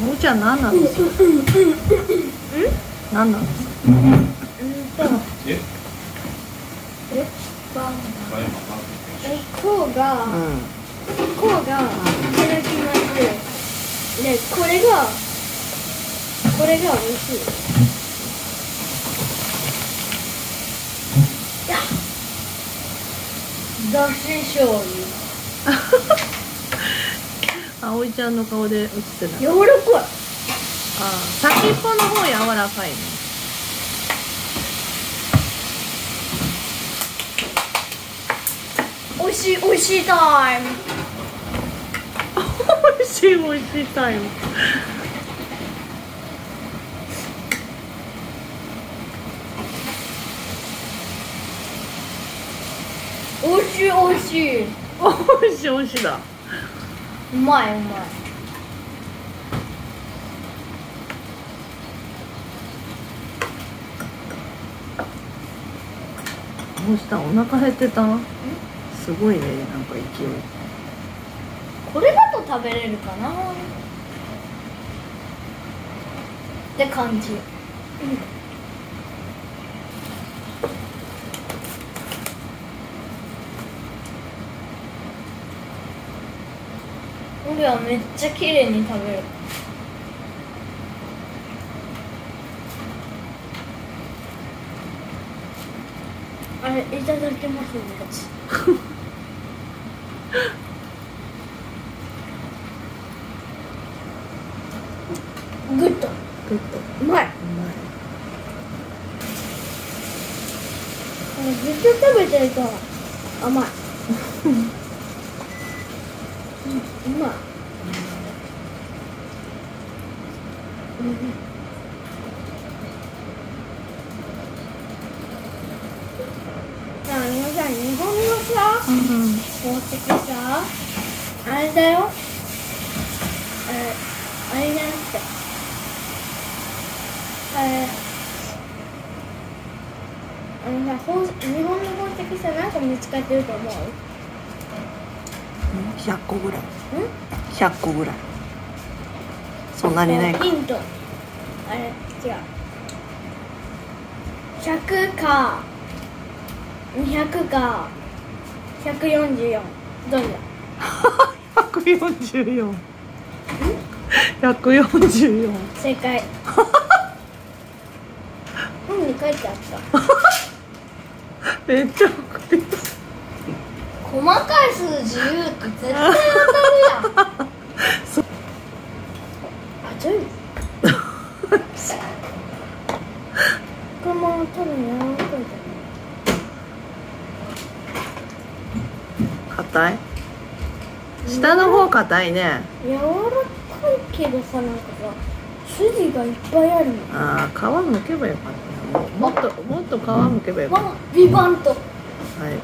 もちゃん何なんですか？何なんですかうんとええバンバイマえこうが、うんこうがいただきますでこれがこれが美味しい。やだし醤油。葵ちゃんの顔で映ってた。柔らかい。あ先っぽの方柔らかいね美味しい美味しいタイム。美味しい美味しいタイム。美味しい美味しい。美味しい美味しいだ。うまいうまい。どうした？お腹減ってた？すごいねなんか勢い。これだと食べれるかな。って感じ。俺はめっちゃ綺麗に食べる。あれいただけますねやつグッド。グッとうまい。うまい。ずっと食べてると甘い。うまい。うん。日本のさ。うん宝石さ。あれだよ。えあれじゃなくて。あれあのさ宝石日本の宝石さ何個見つかってると思う？100個ぐらい。ん？100個ぐらい。そんなにないか。ヒント。あれ違う。100か。200か144どれだ144 144正解。本に書いてあった。めっちゃ送ってきた。細かい数字言うと絶対当たるやん。そあちょい。このまま多分やらなかった硬い？下の方硬いね。柔らかいけどさなんかさ筋がいっぱいあるの。ああ皮むけばよかったなももっともっと皮むけばよかっわビバントたはい